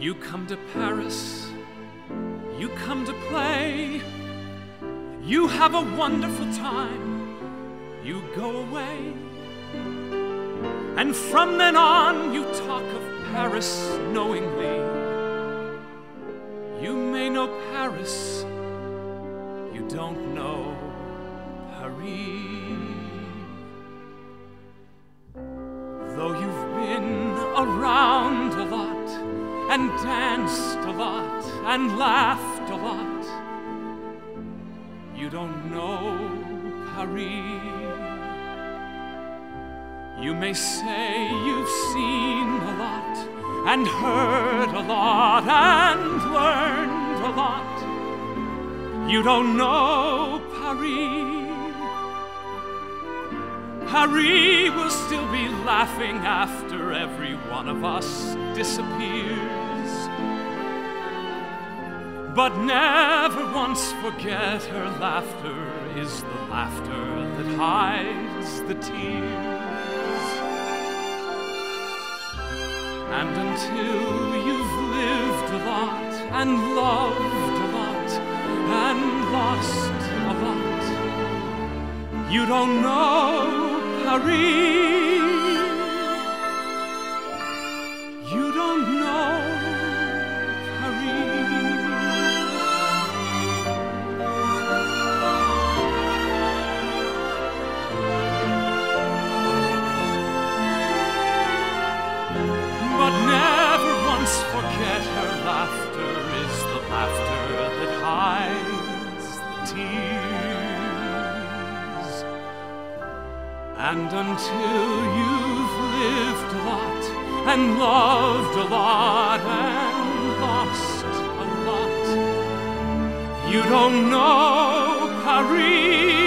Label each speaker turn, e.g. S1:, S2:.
S1: You come to Paree, you come to play, you have a wonderful time, you go away. And from then on, you talk of Paree knowingly. You may know Paree, you don't know Paree. Though you've been around and danced a lot and laughed a lot, you don't know Paree. You may say you've seen a lot and heard a lot and learned a lot. You don't know Paree. Paree will still be laughing after every one of us disappears. But never once forget her laughter is the laughter that hides the tears. And until you've lived a lot and loved a lot and lost a lot, you don't know Paree. And until you've lived a lot and loved a lot and lost a lot, you don't know Paree.